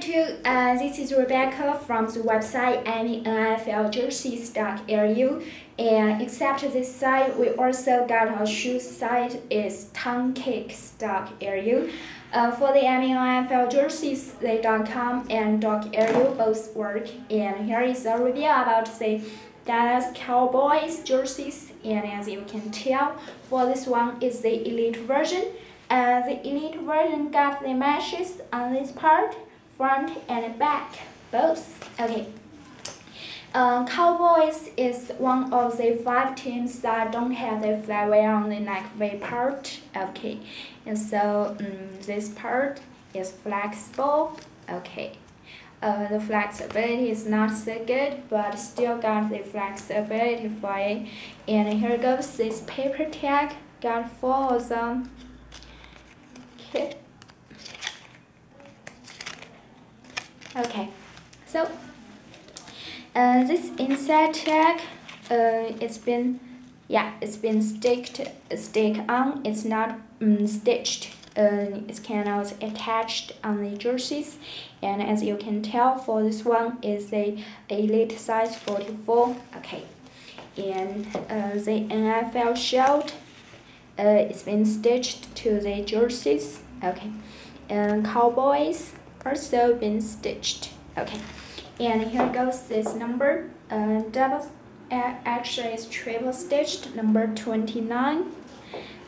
Uh, this is Rebecca from the website AmyNFLJerseys.ru and except this site, we also got a shoe site is TownKicks.lu. Uh, for the NFL jerseys, they .com and .lu both work. And here is a review about the Dallas Cowboys jerseys. And as you can tell, for this one is the elite version. Uh, the elite version got the meshes on this part, front and back, both. Okay. Uh, Cowboys is one of the five teams that don't have the flyway on the neck part. Okay, and so um, this part is flexible. Okay, uh, the flexibility is not so good, but still got the flexibility for it. And here goes this paper tag. Got four of them. Okay. Okay, so uh, this inside tag, uh, it's been, yeah, it's been sticked, stick on. It's not um, stitched. Uh, it's kind of attached on the jerseys, and as you can tell, for this one is a elite size 44. Okay, and uh, the NFL shield, uh, it's been stitched to the jerseys. Okay, and Cowboys also been stitched. Okay. And here goes this number. Uh, double actually is triple stitched, number 29.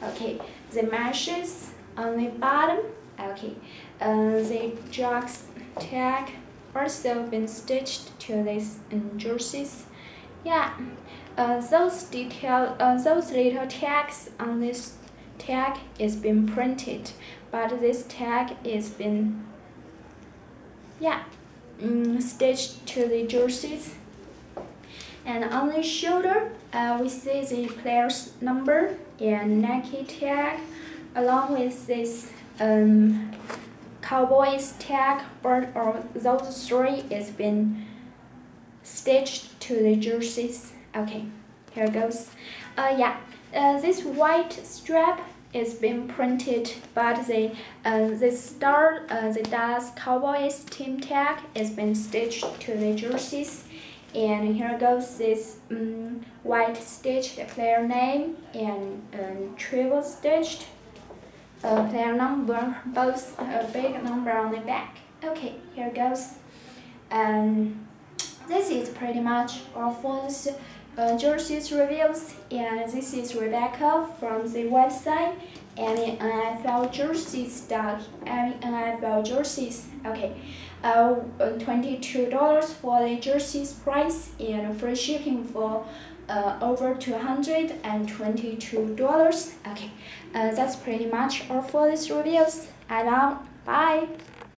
Okay, the meshes on the bottom. Okay, uh, the jock tag also been stitched to these um, jerseys. Yeah, uh, those detail, uh, those little tags on this tag is been printed, but this tag is been, yeah um, stitched to the jerseys. And on the shoulder, uh, we see the player's number and Nike tag, along with this um, Cowboys tag, or, or those three is been stitched to the jerseys. Okay, here it goes. Uh, yeah, uh, this white strap is being printed, but the uh, the star uh, the Dallas Cowboys team tag is been stitched to the jerseys, and here goes this um, white stitched player name and um, triple stitched uh, player number, both a big number on the back. Okay, here goes. Um, this is pretty much all for this uh, jerseys reviews and this is Rebecca from the website and NFL jerseys dot NFL jerseys okay uh, $22 for the jerseys price and free shipping for uh, over $222 okay uh, that's pretty much all for these reviews and now bye